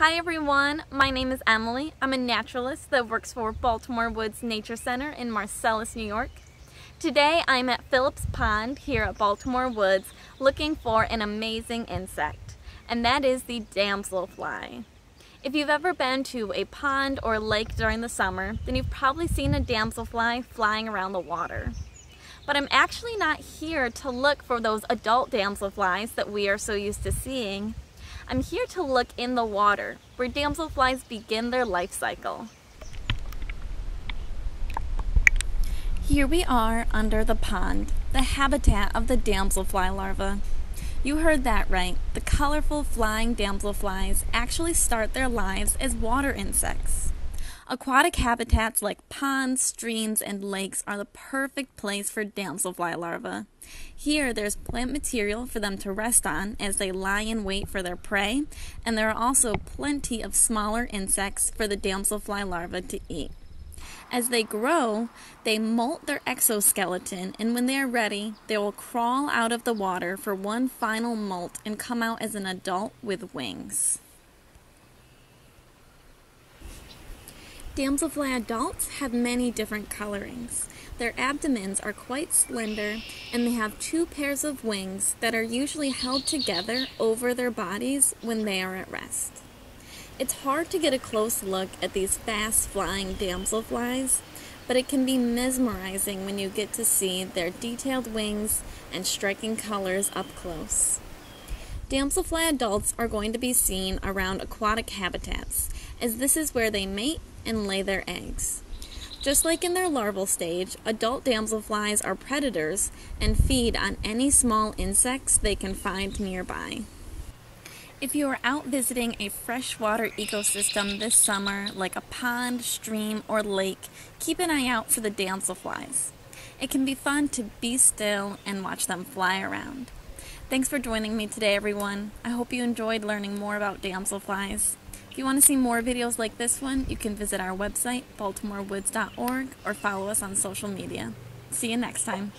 Hi everyone, my name is Emily. I'm a naturalist that works for Baltimore Woods Nature Center in Marcellus, New York. Today I'm at Phillips Pond here at Baltimore Woods looking for an amazing insect, and that is the damselfly. If you've ever been to a pond or lake during the summer, then you've probably seen a damselfly flying around the water. But I'm actually not here to look for those adult damselflies that we are so used to seeing. I'm here to look in the water, where damselflies begin their life cycle. Here we are under the pond, the habitat of the damselfly larva. You heard that right. The colorful flying damselflies actually start their lives as water insects. Aquatic habitats like ponds, streams, and lakes are the perfect place for damselfly larvae. Here, there's plant material for them to rest on as they lie in wait for their prey, and there are also plenty of smaller insects for the damselfly larvae to eat. As they grow, they molt their exoskeleton, and when they are ready, they will crawl out of the water for one final molt and come out as an adult with wings. Damselfly adults have many different colorings. Their abdomens are quite slender and they have two pairs of wings that are usually held together over their bodies when they are at rest. It's hard to get a close look at these fast flying damselflies, but it can be mesmerizing when you get to see their detailed wings and striking colors up close. Damselfly adults are going to be seen around aquatic habitats, as this is where they mate and lay their eggs. Just like in their larval stage, adult damselflies are predators and feed on any small insects they can find nearby. If you are out visiting a freshwater ecosystem this summer, like a pond, stream, or lake, keep an eye out for the damselflies. It can be fun to be still and watch them fly around. Thanks for joining me today, everyone. I hope you enjoyed learning more about damselflies. If you want to see more videos like this one, you can visit our website, baltimorewoods.org, or follow us on social media. See you next time.